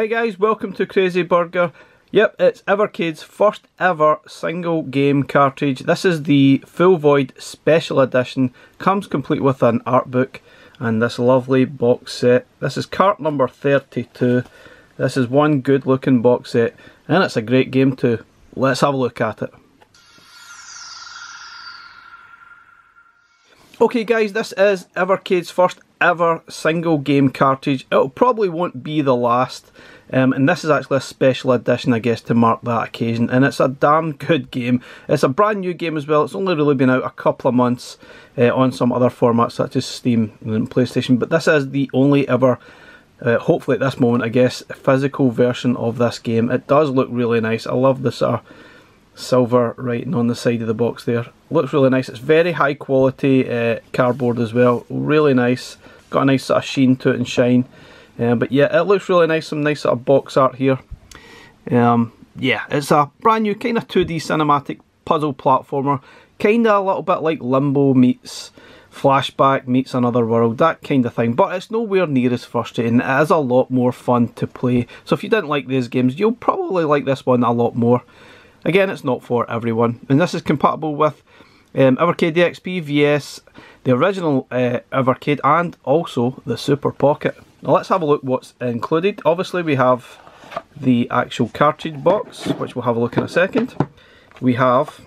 Hey guys, welcome to Crazy Burger. Yep, it's Evercade's first ever single game cartridge. This is the Full Void Special Edition. Comes complete with an art book and this lovely box set. This is cart number 32. This is one good looking box set and it's a great game too. Let's have a look at it. Okay guys, this is Evercade's first ever single game cartridge. It probably won't be the last. Um, and this is actually a special edition, I guess, to mark that occasion. And it's a damn good game. It's a brand new game as well. It's only really been out a couple of months uh, on some other formats such as Steam and PlayStation. But this is the only ever, uh, hopefully at this moment, I guess, physical version of this game. It does look really nice. I love of silver writing on the side of the box there. Looks really nice. It's very high quality uh, cardboard as well. Really nice. Got a nice sort of sheen to it and shine. Um, but yeah, it looks really nice. Some nice sort of box art here. Um, yeah, it's a brand new kind of 2D cinematic puzzle platformer. Kind of a little bit like Limbo meets Flashback meets Another World, that kind of thing. But it's nowhere near as frustrating. It is a lot more fun to play. So if you didn't like these games, you'll probably like this one a lot more. Again, it's not for everyone, and this is compatible with um, Evercade EXP, VS, the original uh, Evercade, and also the Super Pocket. Now let's have a look what's included. Obviously we have the actual cartridge box, which we'll have a look in a second. We have,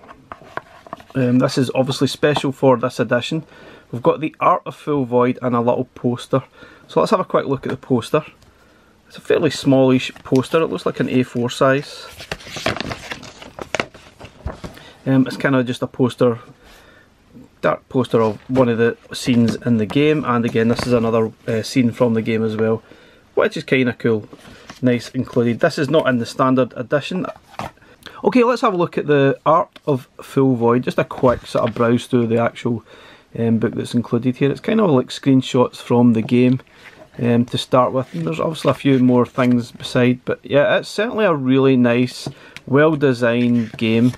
um, this is obviously special for this edition, we've got the Art of Full Void and a little poster. So let's have a quick look at the poster. It's a fairly smallish poster, it looks like an A4 size. Um, it's kind of just a poster, dark poster of one of the scenes in the game, and again this is another uh, scene from the game as well, which is kind of cool. Nice included. This is not in the standard edition. Okay, let's have a look at the Art of Full Void. Just a quick sort of browse through the actual um, book that's included here. It's kind of like screenshots from the game um, to start with. And there's obviously a few more things beside, but yeah, it's certainly a really nice, well designed game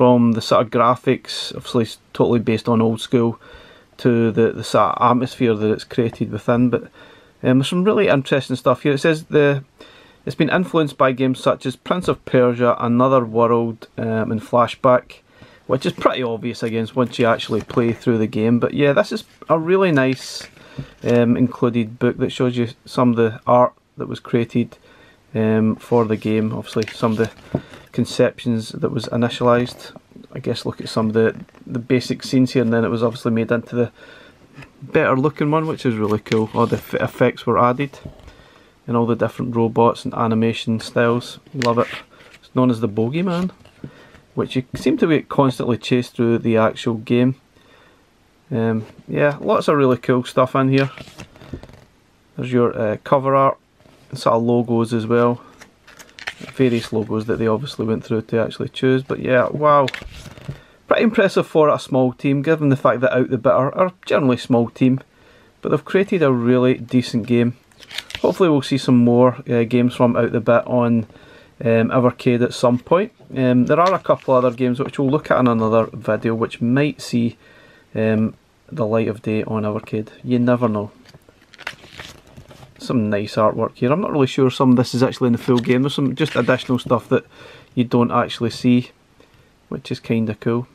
from the sort of graphics, obviously totally based on old school, to the, the sort of atmosphere that it's created within. But um, there's some really interesting stuff here. It says the it's been influenced by games such as Prince of Persia, Another World, um, and Flashback, which is pretty obvious against once you actually play through the game. But yeah, this is a really nice um, included book that shows you some of the art that was created um, for the game. Obviously, some of the conceptions that was initialized. I guess look at some of the the basic scenes here, and then it was obviously made into the better looking one, which is really cool. All the effects were added, and all the different robots and animation styles. Love it. It's known as the Bogeyman, which you seem to be constantly chased through the actual game. Um, yeah, lots of really cool stuff in here. There's your uh, cover art, sort of logos as well various logos that they obviously went through to actually choose. But yeah, wow. Pretty impressive for a small team, given the fact that Out the Bit are, generally small team. But they've created a really decent game. Hopefully we'll see some more uh, games from Out the Bit on um, Evercade at some point. Um, there are a couple other games which we'll look at in another video which might see um, the light of day on Evercade. You never know some nice artwork here. I'm not really sure some of this is actually in the full game. There's some just additional stuff that you don't actually see, which is kind of cool.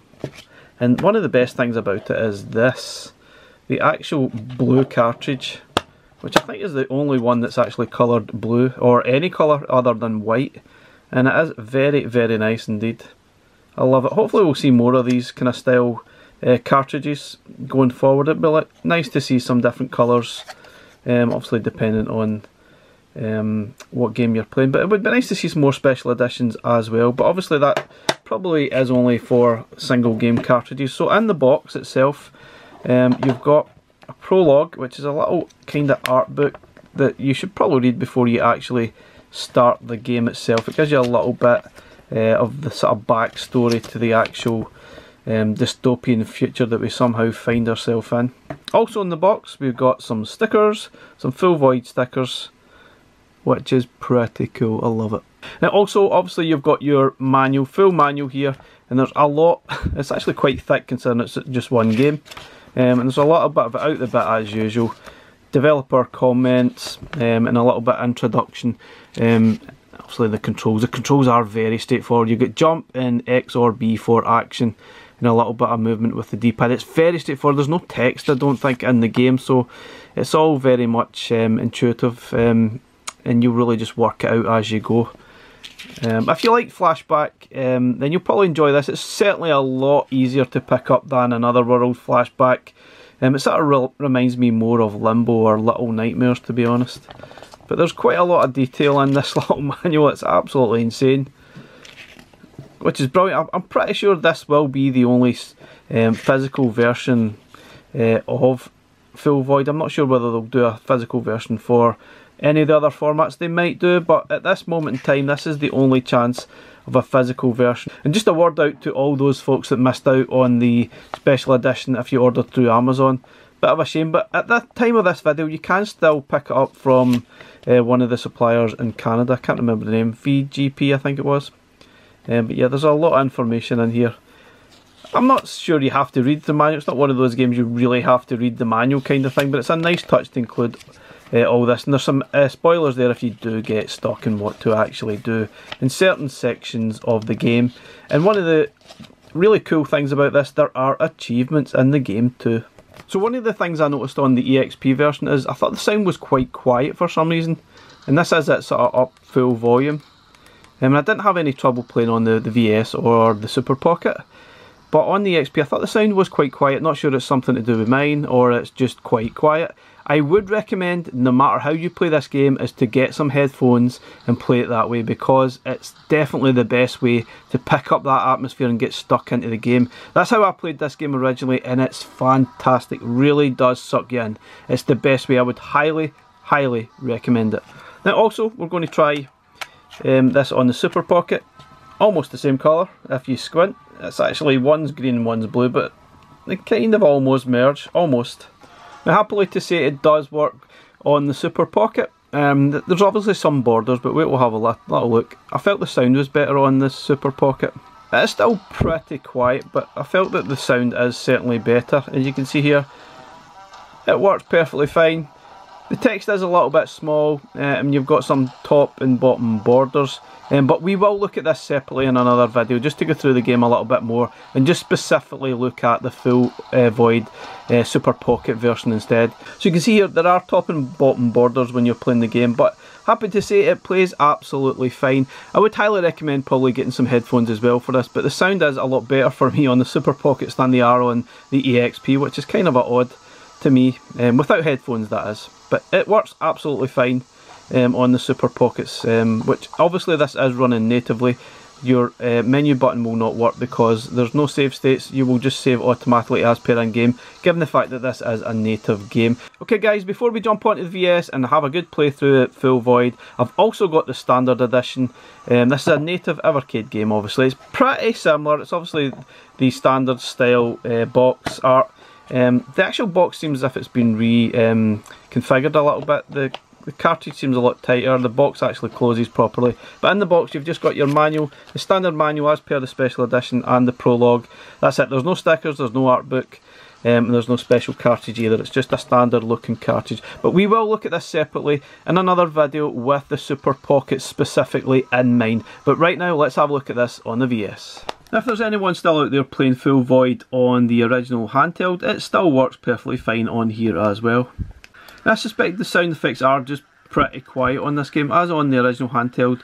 And one of the best things about it is this. The actual blue cartridge, which I think is the only one that's actually coloured blue, or any colour other than white. And it is very, very nice indeed. I love it. Hopefully we'll see more of these kind of style uh, cartridges going forward. It'd be like, nice to see some different colours um, obviously dependent on um, what game you're playing. But it would be nice to see some more special editions as well. But obviously that probably is only for single game cartridges. So in the box itself, um, you've got a prologue, which is a little kind of art book that you should probably read before you actually start the game itself. It gives you a little bit uh, of the sort of backstory to the actual um, dystopian future that we somehow find ourselves in. Also in the box we've got some stickers, some full void stickers, which is pretty cool, I love it. Now also obviously you've got your manual, full manual here, and there's a lot, it's actually quite thick considering it's just one game, um, and there's a lot of bit of it out the bit as usual. developer comments um, and a little bit introduction. Um, obviously the controls. The controls are very straightforward. You get jump and X or B for action and a little bit of movement with the D-pad. It's very straightforward. There's no text, I don't think, in the game, so it's all very much um, intuitive um, and you really just work it out as you go. Um, if you like Flashback, um, then you'll probably enjoy this. It's certainly a lot easier to pick up than another World Flashback. Um, it sort of re reminds me more of Limbo or Little Nightmares to be honest. But there's quite a lot of detail in this little manual, it's absolutely insane. Which is brilliant. I'm pretty sure this will be the only um, physical version uh, of Full Void. I'm not sure whether they'll do a physical version for any of the other formats they might do, but at this moment in time, this is the only chance of a physical version. And just a word out to all those folks that missed out on the special edition if you ordered through Amazon. Bit of a shame, but at the time of this video, you can still pick it up from uh, one of the suppliers in Canada. I can't remember the name, VGP I think it was. Um, but yeah, there's a lot of information in here. I'm not sure you have to read the manual. It's not one of those games you really have to read the manual kind of thing, but it's a nice touch to include uh, all this. And there's some uh, spoilers there if you do get stuck in what to actually do in certain sections of the game. And one of the really cool things about this, there are achievements in the game too. So one of the things I noticed on the EXP version is I thought the sound was quite quiet for some reason. And this is at sort of up full volume. Um, I didn't have any trouble playing on the, the VS or the Super Pocket. But on the XP I thought the sound was quite quiet. Not sure it's something to do with mine or it's just quite quiet. I would recommend, no matter how you play this game, is to get some headphones and play it that way because it's definitely the best way to pick up that atmosphere and get stuck into the game. That's how I played this game originally and it's fantastic. Really does suck you in. It's the best way. I would highly, highly recommend it. Now also, we're going to try um, this on the Super Pocket. Almost the same colour if you squint. It's actually one's green one's blue, but they kind of almost merge. Almost. Now happily to say it does work on the Super Pocket. Um, there's obviously some borders, but we'll have a little look. I felt the sound was better on this Super Pocket. It's still pretty quiet, but I felt that the sound is certainly better. As you can see here, it works perfectly fine. The text is a little bit small uh, and you've got some top and bottom borders um, but we will look at this separately in another video just to go through the game a little bit more and just specifically look at the full uh, Void uh, Super Pocket version instead. So you can see here there are top and bottom borders when you're playing the game but happy to say it plays absolutely fine. I would highly recommend probably getting some headphones as well for this but the sound is a lot better for me on the Super Pockets than the are on the EXP which is kind of odd to me, um, without headphones that is. But it works absolutely fine um, on the Super Pockets, um, which obviously this is running natively. Your uh, menu button will not work because there's no save states, you will just save automatically as per in game, given the fact that this is a native game. Okay guys, before we jump onto the VS and have a good playthrough at Full Void, I've also got the standard edition. Um, this is a native Evercade game obviously, it's pretty similar, it's obviously the standard style uh, box art um, the actual box seems as if it's been re-configured um, a little bit. The, the cartridge seems a lot tighter, the box actually closes properly. But in the box you've just got your manual, the standard manual as per the special edition and the prologue. That's it, there's no stickers, there's no art book. Um, and there's no special cartridge either, it's just a standard looking cartridge. But we will look at this separately in another video with the Super Pocket specifically in mind. But right now, let's have a look at this on the VS. If there's anyone still out there playing Full Void on the original handheld, it still works perfectly fine on here as well. I suspect the sound effects are just pretty quiet on this game, as on the original handheld.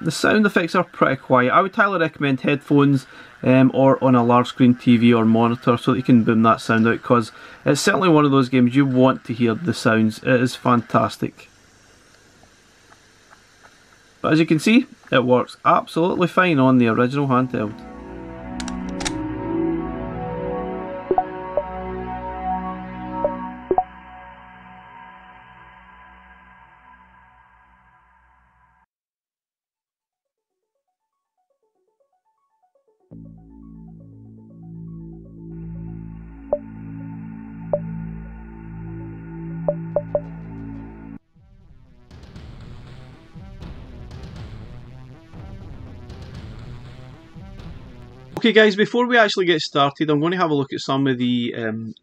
The sound effects are pretty quiet. I would highly recommend headphones um, or on a large screen TV or monitor so that you can boom that sound out because it's certainly one of those games you want to hear the sounds. It is fantastic. But as you can see, it works absolutely fine on the original handheld. Okay guys, before we actually get started, I'm going to have a look at some of the um,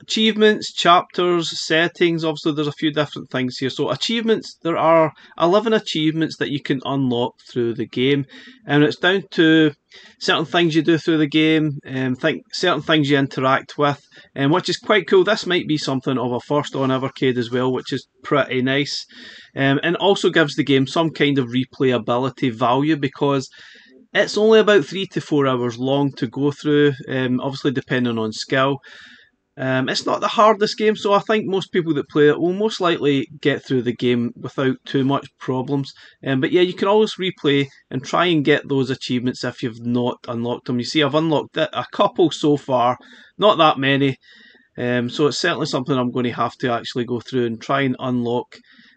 achievements, chapters, settings. Obviously, there's a few different things here. So, achievements, there are 11 achievements that you can unlock through the game, and it's down to certain things you do through the game, and think certain things you interact with, and which is quite cool. This might be something of a first on Evercade as well, which is pretty nice, um, and also gives the game some kind of replayability value because it's only about three to four hours long to go through, um, obviously depending on skill. Um, it's not the hardest game, so I think most people that play it will most likely get through the game without too much problems. Um, but yeah, you can always replay and try and get those achievements if you've not unlocked them. You see, I've unlocked a couple so far, not that many. Um, so it's certainly something I'm going to have to actually go through and try and unlock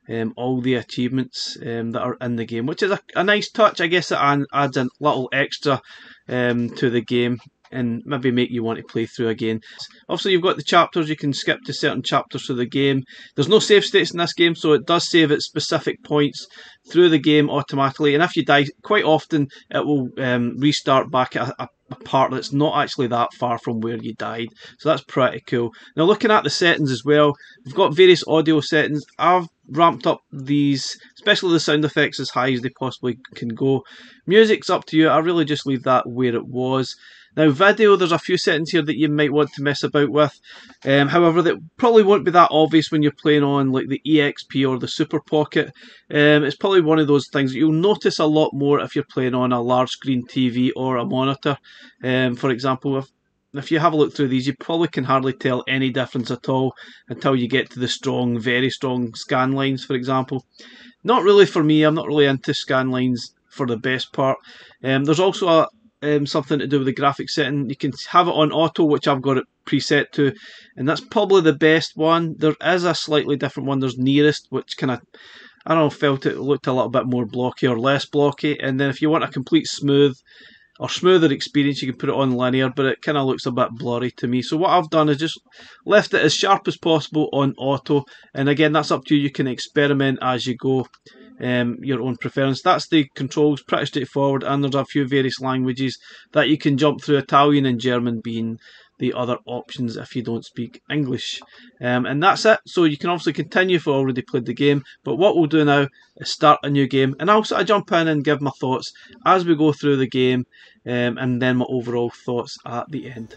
um, all the achievements um, that are in the game, which is a, a nice touch. I guess it adds a little extra um, to the game and maybe make you want to play through again. Also, you've got the chapters, you can skip to certain chapters through the game. There's no save states in this game, so it does save at specific points through the game automatically. And if you die, quite often it will um, restart back at a, a part that's not actually that far from where you died. So that's pretty cool. Now, looking at the settings as well, we've got various audio settings. I've ramped up these, especially the sound effects, as high as they possibly can go. Music's up to you. I really just leave that where it was. Now, video, there's a few settings here that you might want to mess about with. Um, however, that probably won't be that obvious when you're playing on like the EXP or the Super Pocket. Um, it's probably one of those things that you'll notice a lot more if you're playing on a large screen TV or a monitor. Um, for example, if if you have a look through these, you probably can hardly tell any difference at all until you get to the strong, very strong scan lines, for example. Not really for me, I'm not really into scan lines for the best part. Um, there's also a, um, something to do with the graphic setting. You can have it on auto, which I've got it preset to, and that's probably the best one. There is a slightly different one. There's nearest, which kind of I don't know, felt it looked a little bit more blocky or less blocky. And then if you want a complete smooth or smoother experience, you can put it on linear, but it kind of looks a bit blurry to me. So what I've done is just left it as sharp as possible on auto. And again, that's up to you. You can experiment as you go um, your own preference. That's the controls, pretty straightforward, and there's a few various languages that you can jump through, Italian and German being the other options if you don't speak English. Um, and that's it. So you can obviously continue if you already played the game. But what we'll do now is start a new game, and I'll sort of jump in and give my thoughts as we go through the game, um, and then my overall thoughts at the end.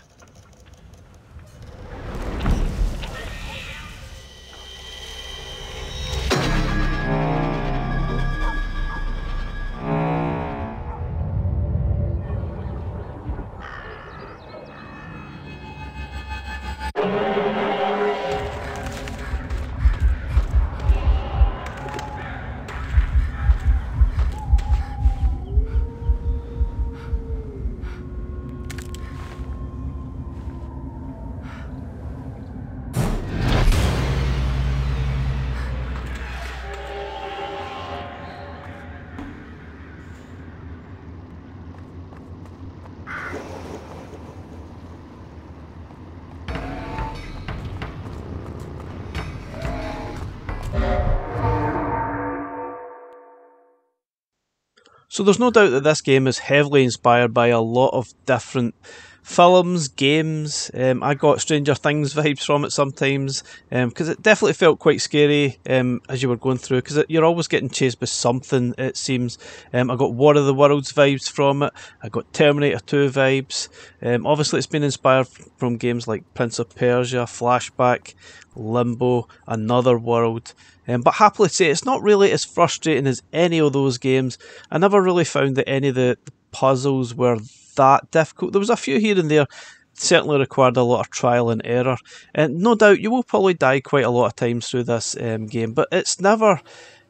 So there's no doubt that this game is heavily inspired by a lot of different films, games. Um, I got Stranger Things vibes from it sometimes because um, it definitely felt quite scary um, as you were going through because you're always getting chased by something. It seems. Um, I got War of the Worlds vibes from it. I got Terminator 2 vibes. Um, obviously, it's been inspired from games like Prince of Persia, Flashback, Limbo, Another World. Um, but happily to say, it's not really as frustrating as any of those games. I never really found that any of the puzzles were that difficult. There was a few here and there certainly required a lot of trial and error. And no doubt you will probably die quite a lot of times through this um, game, but it's never.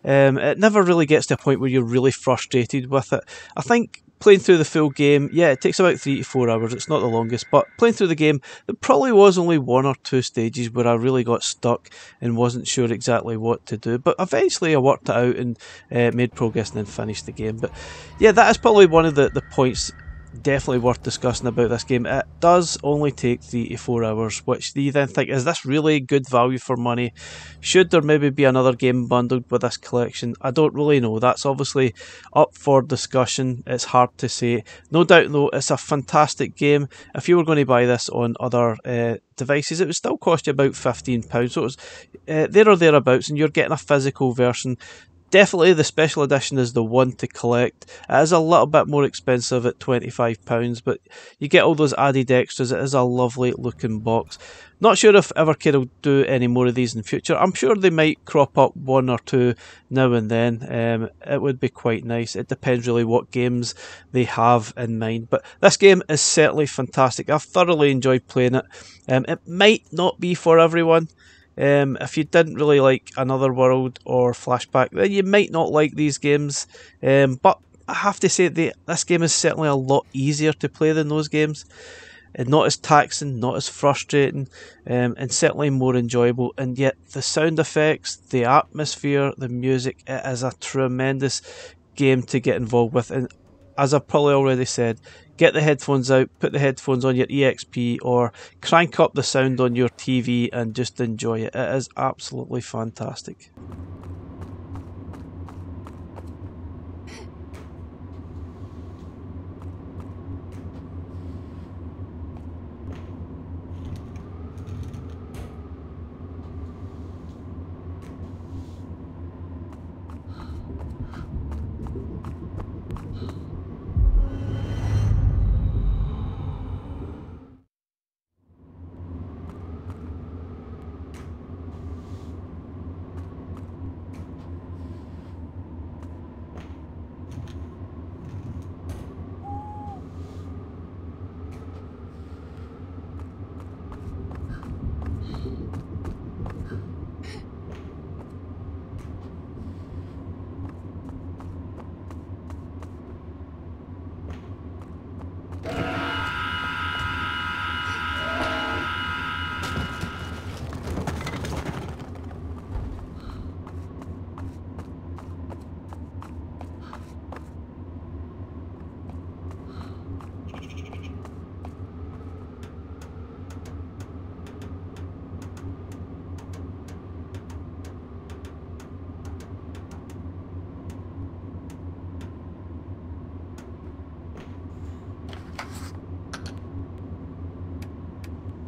Um, it never really gets to a point where you're really frustrated with it. I think playing through the full game, yeah, it takes about three to four hours. It's not the longest, but playing through the game, there probably was only one or two stages where I really got stuck and wasn't sure exactly what to do. But eventually I worked it out and uh, made progress and then finished the game. But yeah, that is probably one of the, the points definitely worth discussing about this game. It does only take three to four hours, which you then think, is this really good value for money? Should there maybe be another game bundled with this collection? I don't really know. That's obviously up for discussion. It's hard to say. No doubt, though, it's a fantastic game. If you were going to buy this on other uh, devices, it would still cost you about £15. So it was uh, there or thereabouts, and you're getting a physical version definitely the special edition is the one to collect. It is a little bit more expensive at £25, but you get all those added extras. It is a lovely looking box. Not sure if Evercade will do any more of these in future. I'm sure they might crop up one or two now and then. Um, it would be quite nice. It depends really what games they have in mind. But this game is certainly fantastic. I've thoroughly enjoyed playing it. Um, it might not be for everyone. Um, if you didn't really like Another World or Flashback, then you might not like these games. Um, but I have to say, this game is certainly a lot easier to play than those games. And not as taxing, not as frustrating, um, and certainly more enjoyable. And yet, the sound effects, the atmosphere, the music, it is a tremendous game to get involved with. And as I've probably already said, get the headphones out, put the headphones on your EXP, or crank up the sound on your TV and just enjoy it. It is absolutely fantastic.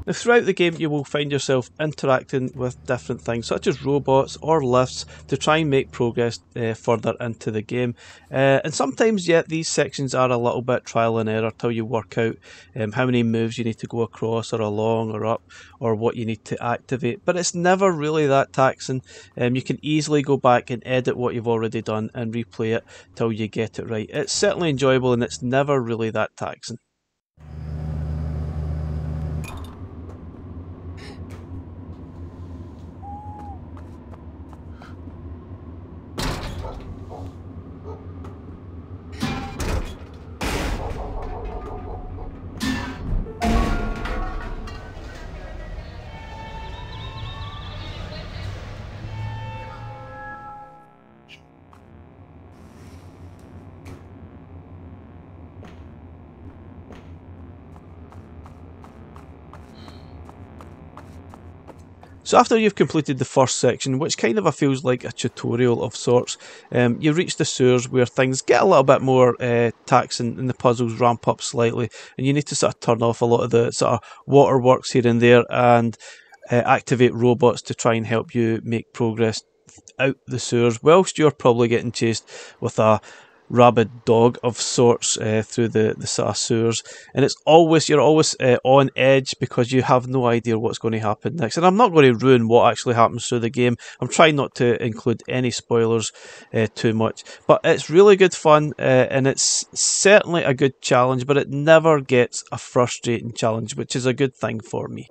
Now, throughout the game, you will find yourself interacting with different things, such as robots or lifts, to try and make progress uh, further into the game. Uh, and sometimes, yet, these sections are a little bit trial and error till you work out um, how many moves you need to go across or along or up or what you need to activate. But it's never really that taxing. Um, you can easily go back and edit what you've already done and replay it till you get it right. It's certainly enjoyable and it's never really that taxing. So after you've completed the first section, which kind of feels like a tutorial of sorts, um, you reach the sewers where things get a little bit more uh, taxing and the puzzles ramp up slightly, and you need to sort of turn off a lot of the sort of waterworks here and there and uh, activate robots to try and help you make progress out the sewers, whilst you're probably getting chased with a rabid dog of sorts uh, through the, the sort of sewers. And it's always, you're always uh, on edge because you have no idea what's going to happen next. And I'm not going to ruin what actually happens through the game. I'm trying not to include any spoilers uh, too much. But it's really good fun uh, and it's certainly a good challenge, but it never gets a frustrating challenge, which is a good thing for me.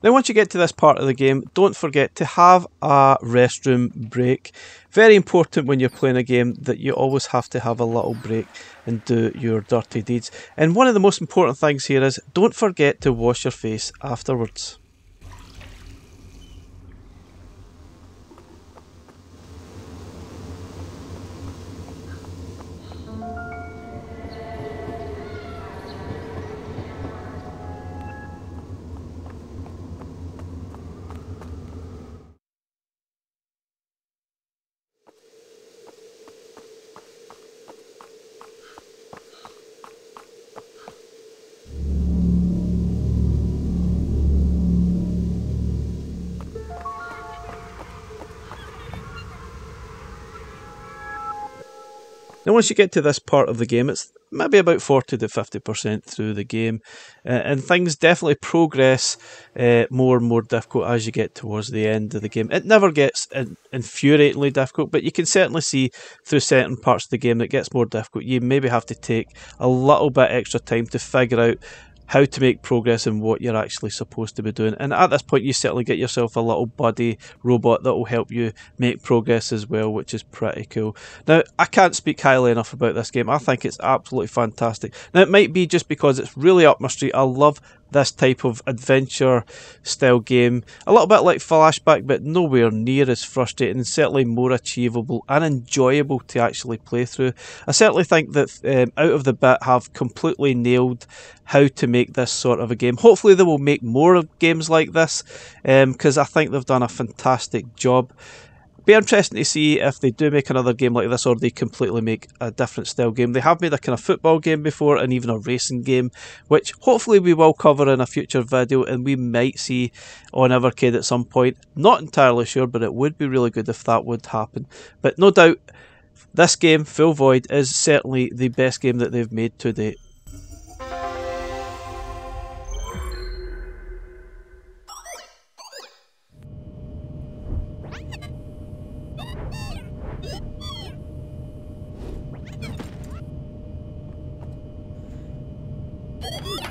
Now, once you get to this part of the game, don't forget to have a restroom break. Very important when you're playing a game that you always have to have a little break and do your dirty deeds. And one of the most important things here is don't forget to wash your face afterwards. Now, once you get to this part of the game, it's maybe about 40 to 50% through the game, uh, and things definitely progress uh, more and more difficult as you get towards the end of the game. It never gets in- infuriatingly difficult, but you can certainly see through certain parts of the game that gets more difficult. You maybe have to take a little bit extra time to figure out how to make progress in what you're actually supposed to be doing. And at this point, you certainly get yourself a little buddy robot that will help you make progress as well, which is pretty cool. Now, I can't speak highly enough about this game. I think it's absolutely fantastic. Now, it might be just because it's really up my street. I love this type of adventure style game. A little bit like Flashback, but nowhere near as frustrating certainly more achievable and enjoyable to actually play through. I certainly think that um, Out of the Bit have completely nailed how to make this sort of a game. Hopefully, they will make more games like this because um, I think they've done a fantastic job be interesting to see if they do make another game like this or they completely make a different style game. They have made a kind of football game before and even a racing game, which hopefully we will cover in a future video and we might see on Evercade at some point. Not entirely sure, but it would be really good if that would happen. But no doubt, this game, Full Void, is certainly the best game that they've made to date. Yeah.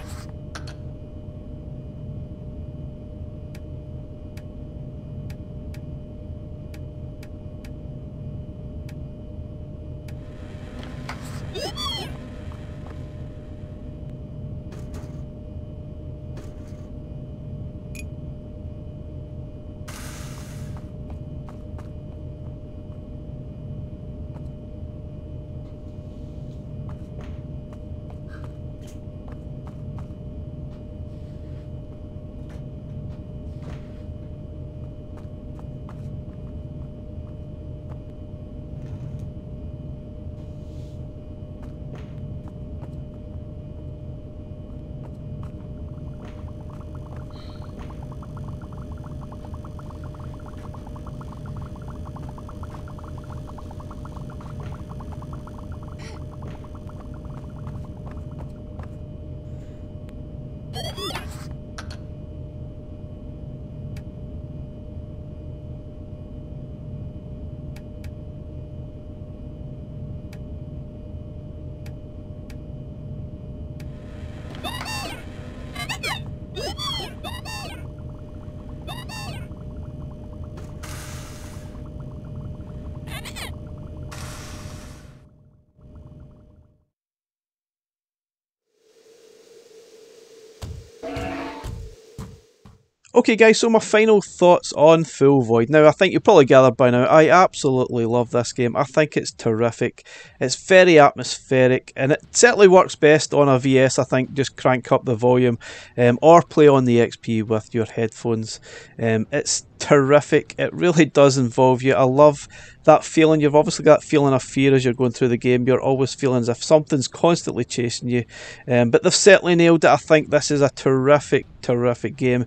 Okay, guys, so my final thoughts on Full Void. Now, I think you probably gathered by now, I absolutely love this game. I think it's terrific. It's very atmospheric, and it certainly works best on a VS. I think just crank up the volume um, or play on the XP with your headphones. Um, it's terrific. It really does involve you. I love that feeling. You've obviously got that feeling of fear as you're going through the game. You're always feeling as if something's constantly chasing you. Um, but they've certainly nailed it. I think this is a terrific, terrific game.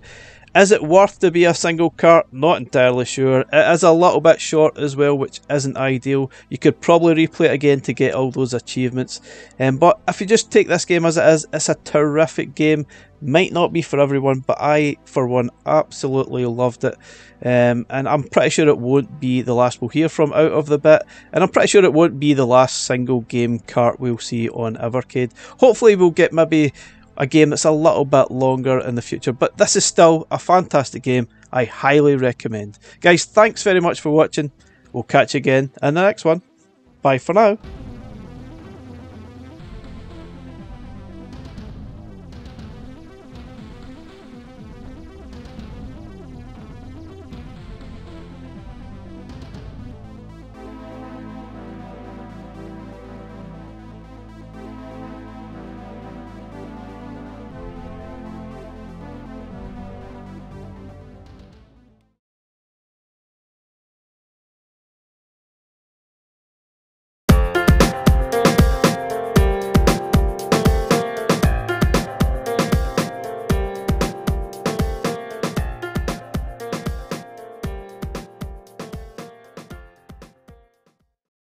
Is it worth to be a single cart? Not entirely sure. It is a little bit short as well, which isn't ideal. You could probably replay it again to get all those achievements. Um, but if you just take this game as it is, it's a terrific game. Might not be for everyone, but I, for one, absolutely loved it. Um, and I'm pretty sure it won't be the last we'll hear from out of the bit. And I'm pretty sure it won't be the last single game cart we'll see on Evercade. Hopefully, we'll get maybe a game that's a little bit longer in the future. But this is still a fantastic game. I highly recommend. Guys, thanks very much for watching. We'll catch you again in the next one. Bye for now.